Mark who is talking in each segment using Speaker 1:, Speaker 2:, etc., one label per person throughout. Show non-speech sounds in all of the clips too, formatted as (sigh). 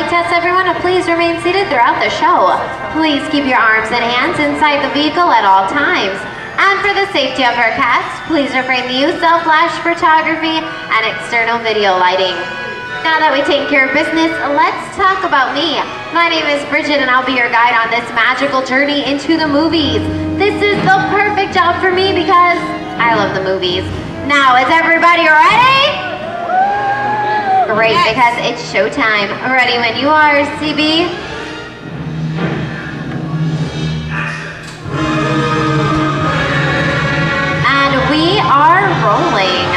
Speaker 1: like ask everyone to please remain seated throughout the show. Please keep your arms and hands inside the vehicle at all times. And for the safety of our cast, please refrain the use of flash photography and external video lighting. Now that we've taken care of business, let's talk about me. My name is Bridget and I'll be your guide on this magical journey into the movies. This is the perfect job for me because I love the movies. Now, is everybody ready? Great, yes. because it's showtime. Ready when you are, CB. And we are rolling.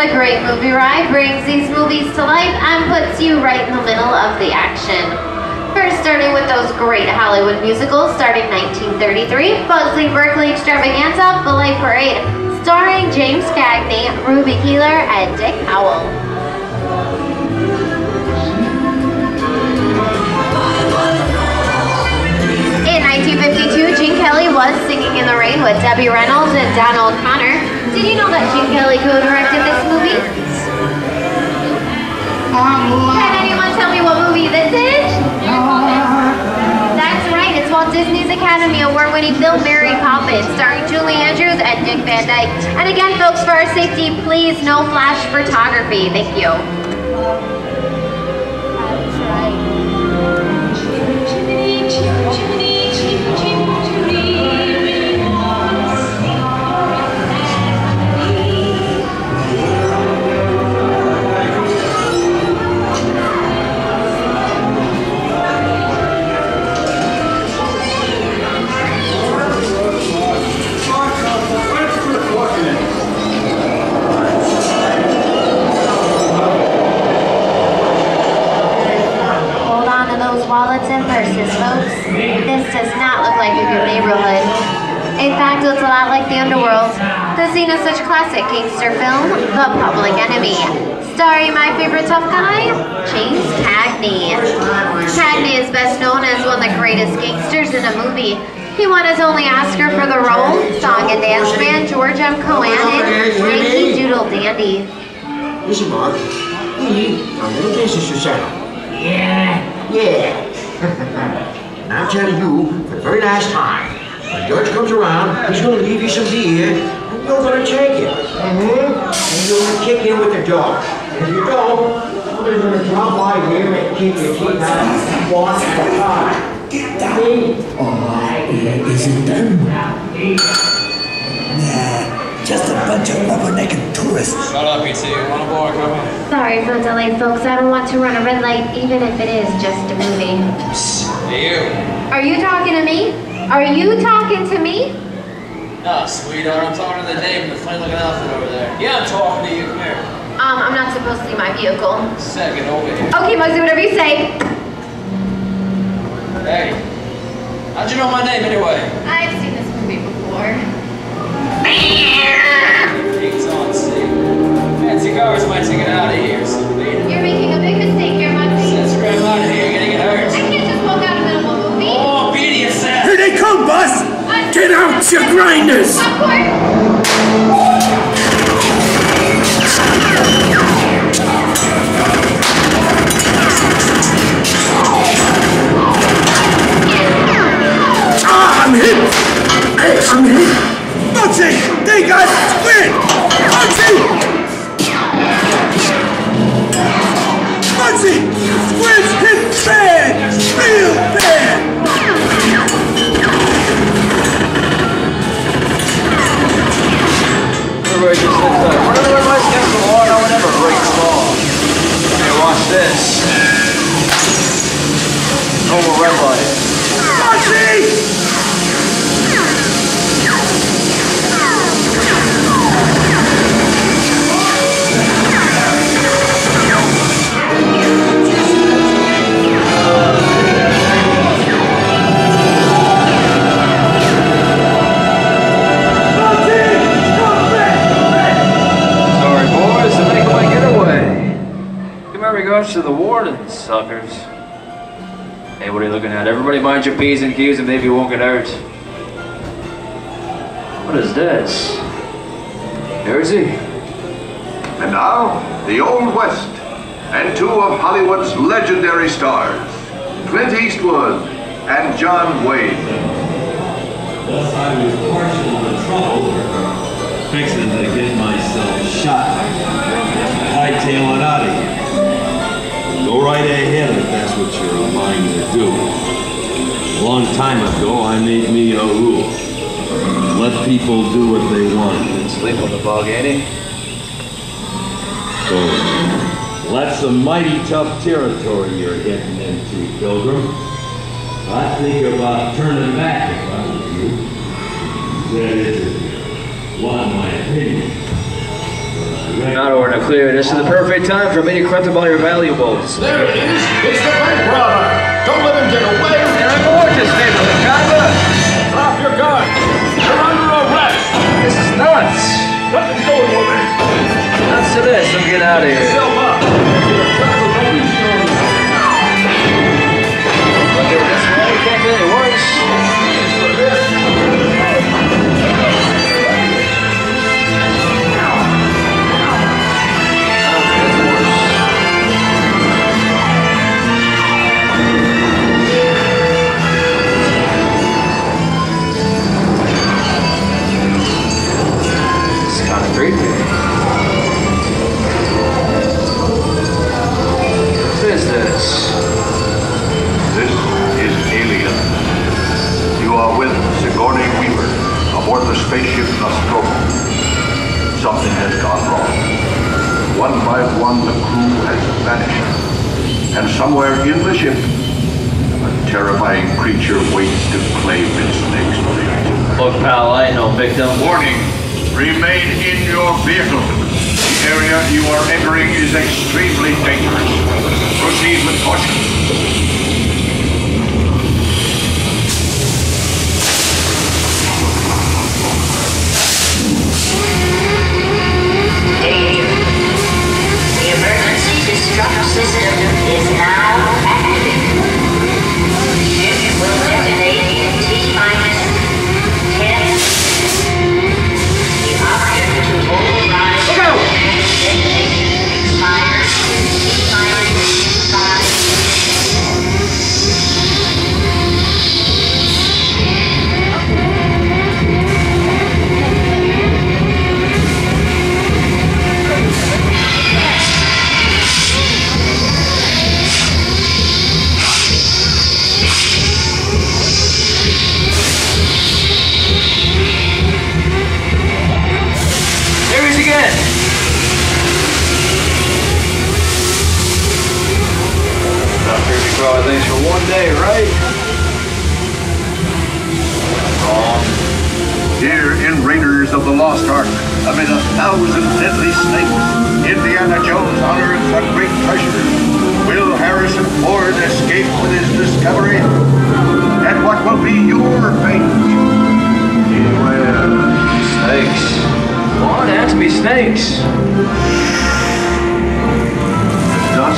Speaker 1: The Great Movie Ride brings these movies to life and puts you right in the middle of the action. First, starting with those great Hollywood musicals, starting 1933, Busby Berkeley Extravaganza, Ballet Parade, starring James Cagney, Ruby Keeler, and Dick Powell. Kelly was singing in the rain with Debbie Reynolds and Donald O'Connor. Did you know that Gene Kelly co-directed this movie? Um, Can anyone tell me what movie this is? Uh, That's right, it's Walt Disney's Academy Award-winning film Mary Poppins, starring Julie Andrews and Dick Van Dyke. And again, folks, for our safety, please no flash photography. Thank you. Wallets and purses, folks. This does not look like a good neighborhood. In fact, it's a lot like the underworld. The scene of such classic gangster film, The Public Enemy. Starring my favorite tough guy, James Cagney. Cagney is best known as one of the greatest gangsters in a movie. He won his only Oscar for the role, song and dance man George M. Cohan in Yankee Doodle Dandy.
Speaker 2: Listen, Mark. Yeah. Yeah. (laughs) and I'm telling you, for the very last time, when George comes around, he's going to leave you some beer, and you're going to take it. Mm-hmm. And you're going to kick in with the dog. And if you don't, somebody's going to drop by here and kick your teeth out one at a time.
Speaker 3: Get down. Oh, is it them? Nah. Just a bunch of rubbernecking tourists.
Speaker 4: Shut up, E.T. One aboard, come on.
Speaker 1: Sorry for the delay, folks. I don't want to run a red light, even if it is just a movie.
Speaker 4: Hey, you.
Speaker 1: Are you talking to me? Are you talking to me?
Speaker 4: No, sweetheart. I'm talking to the dame in the funny looking outfit over there. Yeah, I'm talking to you. Come here.
Speaker 1: Um, I'm not supposed to see my vehicle.
Speaker 4: Second, over here.
Speaker 1: Okay, Muggsy, whatever you say.
Speaker 4: Hey. How'd you know my name anyway?
Speaker 1: I've seen this movie before.
Speaker 4: Get out of here. We're gonna get hurt.
Speaker 1: I can't just walk out of the middle of a movie.
Speaker 4: Oh, be!
Speaker 3: Here they come, boss! Get out, you grinders!
Speaker 1: Popcorn!
Speaker 3: Ah, I'm hit! Hey, I'm hit! They got Squid! Bugsy!
Speaker 4: Give to the warden, suckers. Hey, what are you looking at? Everybody mind your P's and Q's and maybe you won't get hurt. What is this? Jersey?
Speaker 5: And now, the Old West, and two of Hollywood's legendary stars, Clint Eastwood and John Wayne.
Speaker 6: Thus I was partial to trouble, fixing to get myself shot. Hightail it out of here. Go right ahead if that's what you're a mind to do. A long time ago, I made me a rule. Let people do what they want.
Speaker 4: Sleep on the bug, ain't?
Speaker 6: So, that's a mighty tough territory you're getting into, Pilgrim. I think about turning back if I were you. That is, want my opinion.
Speaker 4: Not order clear. This is the perfect time for me to collect all your valuables.
Speaker 2: There it is. It's the bank robber. Don't let him get away.
Speaker 4: And to stay with the Kaiba.
Speaker 2: Drop your gun. You're under arrest.
Speaker 4: This is nuts.
Speaker 2: Nothing's going on, man.
Speaker 4: Nuts to this. I'm getting out of here.
Speaker 5: Spaceship Nostromo. Something has gone wrong. One by one, the crew has vanished. And somewhere in the ship, a terrifying creature waits to claim its next victim.
Speaker 4: Look, pal, I ain't no victim.
Speaker 5: Warning, remain in your vehicle. The area you are entering is extremely dangerous. Proceed with caution.
Speaker 7: System is now
Speaker 4: for one day, right? Wrong.
Speaker 5: Here in Raiders of the Lost Ark, amid a thousand deadly snakes, Indiana Jones unearths a great treasure. Will Harrison Ford escape with his discovery? And what will be your fate? Beware.
Speaker 4: Snakes. Well, it has to be snakes.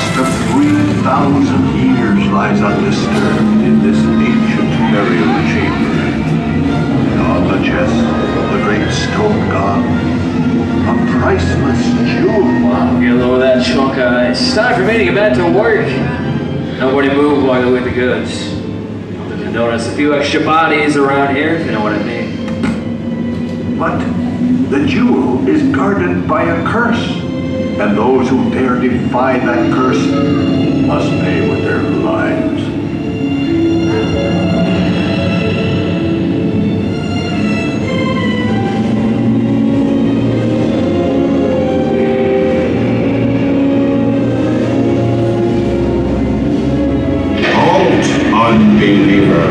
Speaker 5: The of 3,000 years lies undisturbed in this ancient burial chamber. On the chest of the great stone god, a priceless jewel.
Speaker 4: Get a load of that chunk of. Uh, it's time for me to get back to work. Nobody move while I go the goods. You notice a few extra bodies around here, if you know what I mean.
Speaker 5: But the jewel is guarded by a curse, and those who dare defy that curse must pay with their lives.
Speaker 8: Halt,
Speaker 1: unbeliever.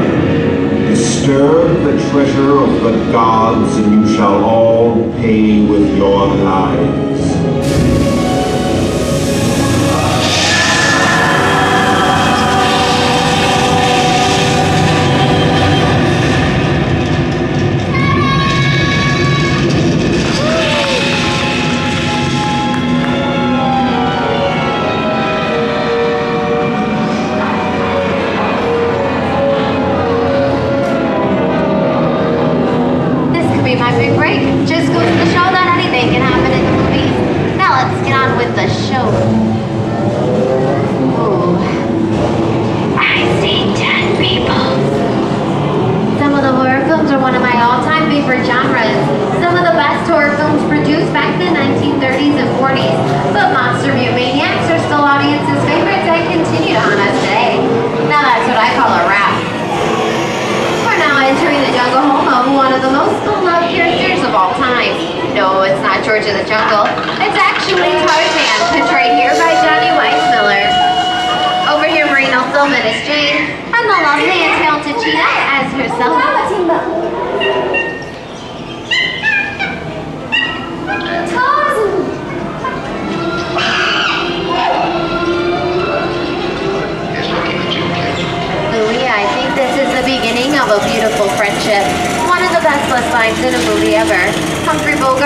Speaker 1: Disturb the treasure of the gods, and you shall all pay with your lives.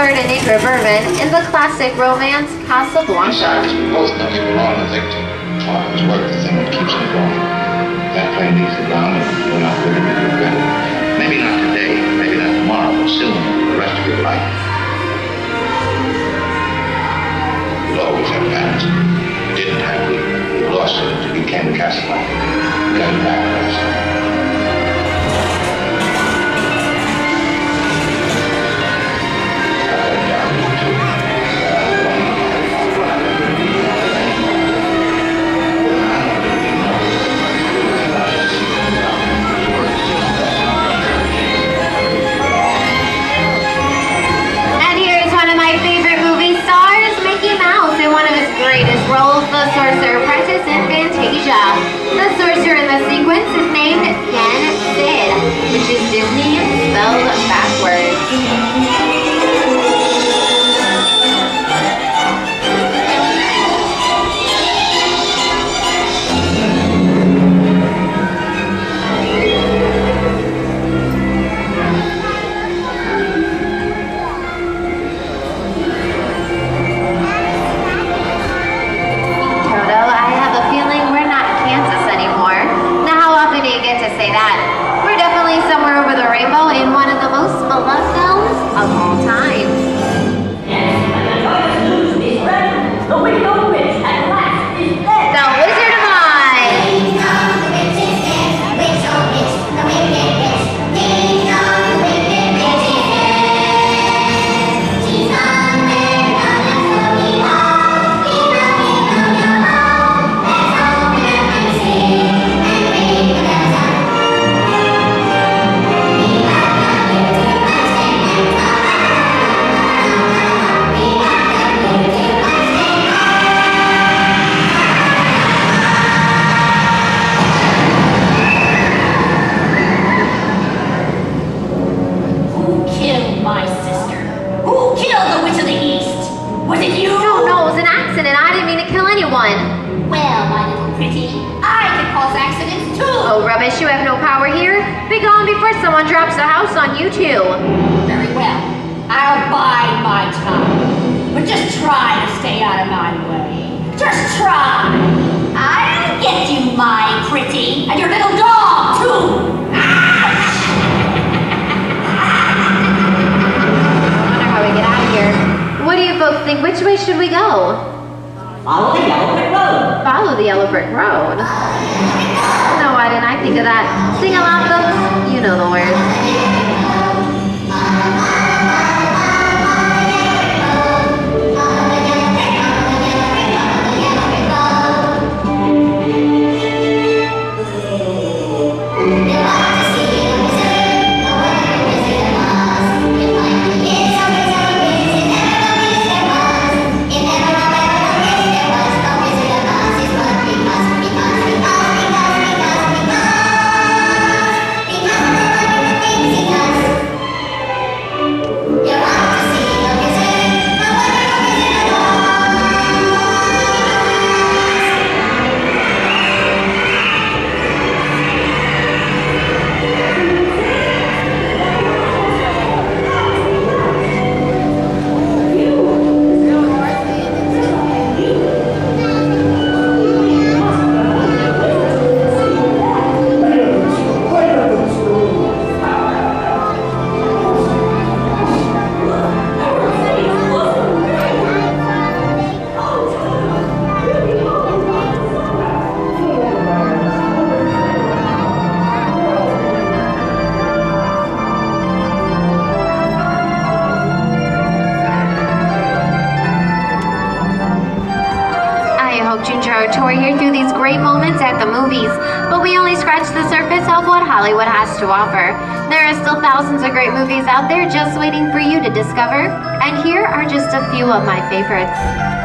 Speaker 1: And Ingrid Bergman in the classic romance Casablanca.
Speaker 9: Keeps me going. That plane needs to. Maybe not today, maybe not tomorrow, but soon, the rest of your life. Didn't have it. You lost it you came to Casablanca. You got it
Speaker 1: Oh. You have no power here. Be gone before someone drops the house on you, too.
Speaker 10: Very well. I'll bide my time. But just try to stay out of my way. Just try. I'll get you, my pretty, and your little dog too.
Speaker 1: I wonder how we get out of here. What do you folks think? Which way should we go?
Speaker 11: Follow the yellow brick road.
Speaker 1: Follow the yellow brick road. Why didn't I think of that? Sing along, folks. You know the words. Tour here through these great moments at the movies, but we only scratch the surface of what Hollywood has to offer. There are still thousands of great movies out there just waiting for you to discover, and here are just a few of my favorites.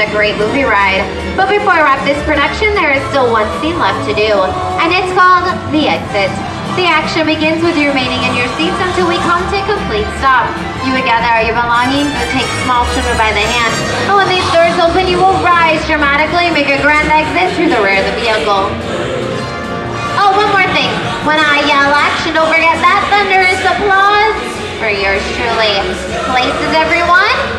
Speaker 1: The Great Movie Ride. But before I wrap this production, there is still one scene left to do, and it's called The Exit. The action begins with you remaining in your seats until we come to a complete stop. You would gather all your belongings and take small children by the hand. And when these doors open, you will rise dramatically and make a grand exit through the rear of the vehicle. Oh, one more thing. When I yell action, don't forget that thunderous applause for yours truly. Places, everyone.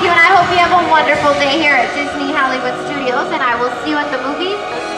Speaker 1: You, and I hope you have a wonderful day here at Disney Hollywood Studios, and I will see you at the movies.